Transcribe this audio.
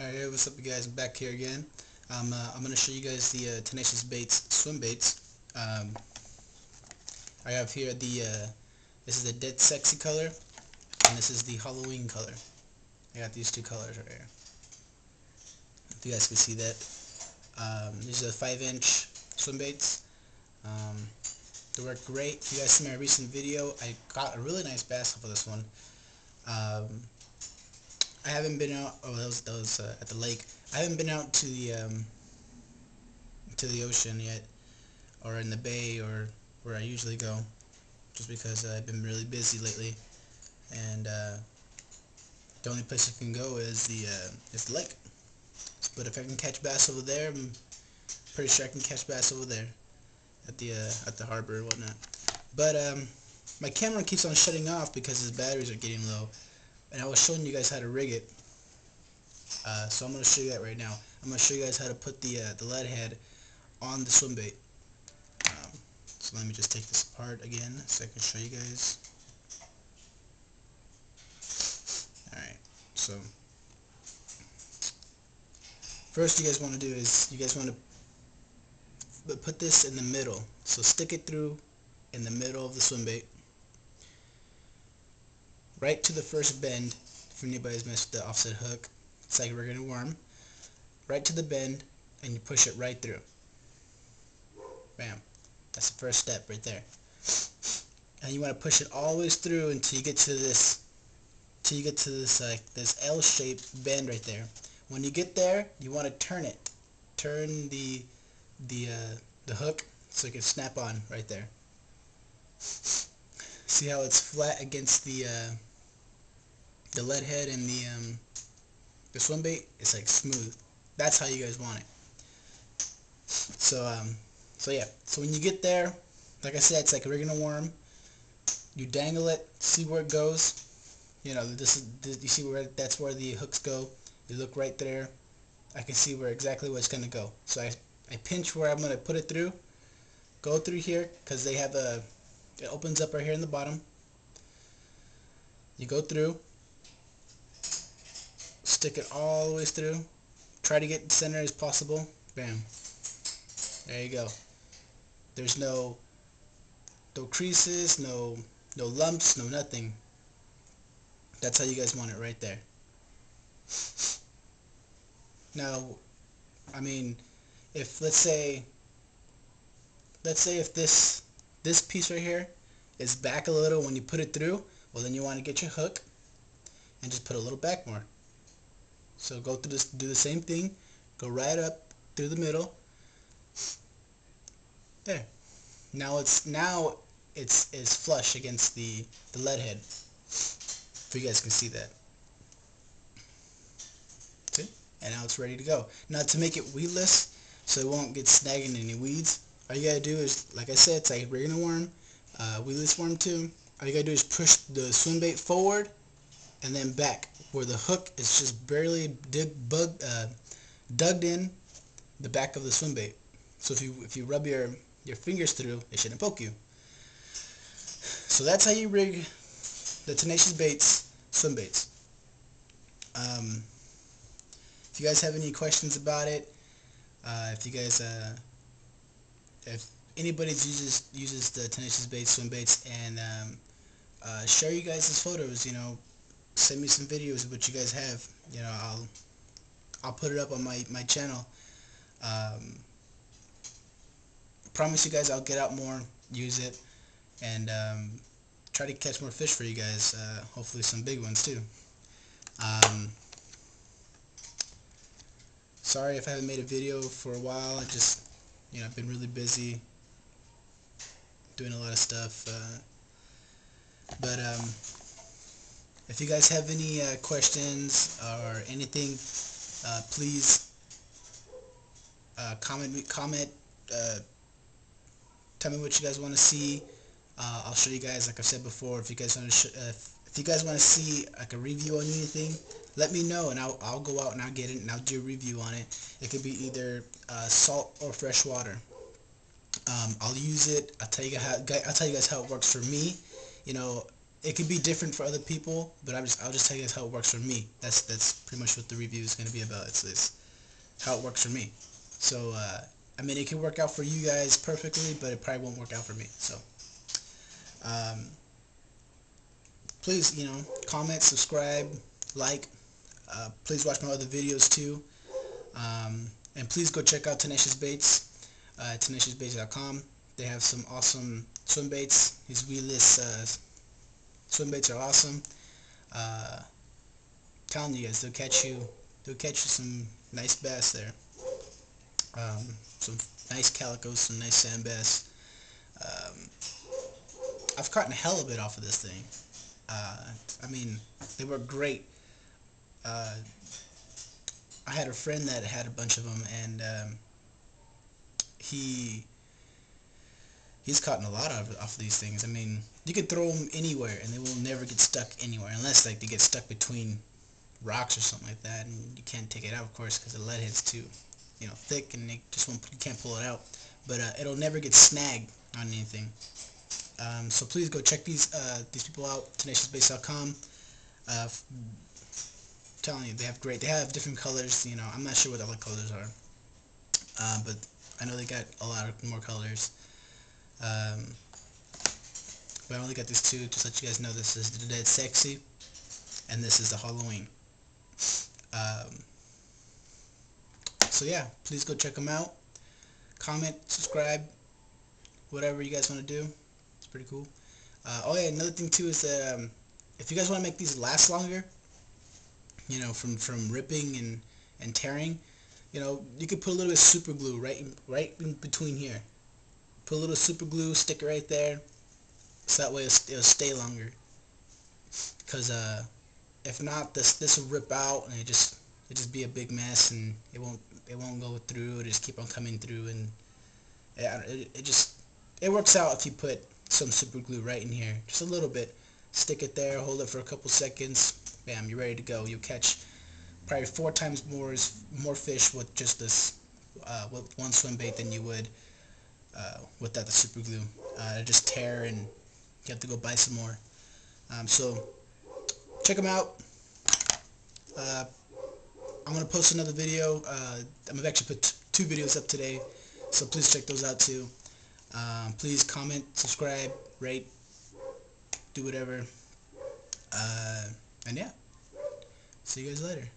Alright, what's up you guys? I'm back here again. Um, uh, I'm going to show you guys the uh, Tenacious Baits swim baits. Um, I have here the, uh, this is the Dead Sexy color, and this is the Halloween color. I got these two colors right here. If you guys can see that. Um, these are 5 inch swim baits. Um, they work great. If you guys see my recent video, I got a really nice bass off of this one. I haven't been out. Oh, that was that was uh, at the lake. I haven't been out to the um, to the ocean yet, or in the bay, or where I usually go, just because I've been really busy lately, and uh, the only place I can go is the uh, is the lake. But if I can catch bass over there, I'm pretty sure I can catch bass over there at the uh, at the harbor and whatnot. But um, my camera keeps on shutting off because his batteries are getting low and I was showing you guys how to rig it. Uh, so I'm going to show you that right now. I'm going to show you guys how to put the uh, the lead head on the swim bait. Um, so let me just take this apart again so I can show you guys. Alright, so first you guys want to do is you guys want to put this in the middle. So stick it through in the middle of the swim bait right to the first bend, if anybody's missed the offset hook, it's like a regular worm, right to the bend, and you push it right through. Bam. That's the first step right there. And you want to push it always through until you get to this, until you get to this like this L-shaped bend right there. When you get there, you want to turn it. Turn the the uh, the hook so it can snap on right there. See how it's flat against the uh, the lead head and the um, the swim bait, is like smooth. That's how you guys want it. So um, so yeah. So when you get there, like I said, it's like rigging a worm. You dangle it, see where it goes. You know, this is this, you see where that's where the hooks go. You look right there. I can see where exactly where it's gonna go. So I I pinch where I'm gonna put it through. Go through here because they have a it opens up right here in the bottom. You go through stick it all the way through. Try to get center as possible. Bam. There you go. There's no no creases, no no lumps, no nothing. That's how you guys want it right there. Now, I mean, if let's say let's say if this this piece right here is back a little when you put it through, well then you want to get your hook and just put a little back more. So go through this, do the same thing, go right up through the middle. There. Now it's now it's is flush against the the lead head. If you guys can see that. See? And now it's ready to go. Now to make it weedless, so it won't get snagging any weeds, all you gotta do is, like I said, it's like a regular worm, uh, weedless worm too. All you gotta do is push the swim bait forward and then back where the hook is just barely dig, bug, uh, dug in the back of the swim bait. So if you if you rub your your fingers through, it shouldn't poke you. So that's how you rig the Tenacious Baits swim baits. Um, if you guys have any questions about it, uh, if you guys uh, if anybody uses uses the Tenacious Baits swim baits and um, uh, share you guys' photos, you know, send me some videos of what you guys have. You know, I'll I'll put it up on my my channel. Um, promise you guys I'll get out more, use it, and um, try to catch more fish for you guys. Uh, hopefully some big ones too. Um, sorry if I haven't made a video for a while. I just, you know, I've been really busy doing a lot of stuff. Uh, but um, if you guys have any uh, questions or anything, uh, please uh, comment. Comment. Uh, tell me what you guys want to see. Uh, I'll show you guys, like I said before. If you guys want to, if, if you guys want to see like a review on anything, let me know, and I'll I'll go out and I'll get it and I'll do a review on it. It could be either uh, salt or fresh water. Um, I'll use it. I'll tell you how. I'll tell you guys how it works for me. You know, it could be different for other people, but I'm just I'll just tell you guys how it works for me. That's that's pretty much what the review is gonna be about. It's, it's how it works for me. So uh, I mean, it can work out for you guys perfectly, but it probably won't work out for me. So um, please, you know, comment, subscribe, like. Uh, please watch my other videos too. Um, and please go check out Tenacious Baits, uh, tenaciousbaits.com. They have some awesome swim baits. These weedless uh, swim baits are awesome. Uh, telling you guys, they'll catch you, they'll catch you some nice bass there. Um, some nice calicos, some nice sand bass. Um, I've caught a hell of it off of this thing. Uh, I mean, they were great. Uh, I had a friend that had a bunch of them, and um, he he's caught a lot of off of these things. I mean, you could throw them anywhere, and they will never get stuck anywhere, unless like they get stuck between rocks or something like that, and you can't take it out, of course, because the lead head's too, you know, thick, and they just won't, you can't pull it out. But uh, it'll never get snagged on anything. Um, so please go check these uh, these people out, tenaciousbaits.com. Uh, telling you, they have great, they have different colors, you know, I'm not sure what the colors are, uh, but I know they got a lot of more colors. Um, but I only got these two, just to let you guys know this is the Dead Sexy, and this is the Halloween. Um, so yeah, please go check them out. Comment, subscribe, whatever you guys want to do. It's pretty cool. Uh, oh yeah, another thing too is that um, if you guys want to make these last longer, you know, from, from ripping and, and tearing, you know, you could put a little bit of super glue right right in between here. Put a little super glue, stick it right there, so that way it'll, it'll stay longer. Because uh, if not, this this will rip out and it just it just be a big mess and it won't it won't go through. It'll just keep on coming through and it, it just it works out if you put some super glue right in here, just a little bit. Stick it there, hold it for a couple seconds, bam, you're ready to go. You'll catch probably four times more more fish with just this uh, with one swim bait than you would uh, without the super glue. Uh, just tear and you have to go buy some more. Um, so check them out. Uh, I'm gonna post another video. Uh, I'm gonna actually put two videos up today, so please check those out too. Um, please comment, subscribe, rate, do whatever. Uh, and yeah, see you guys later.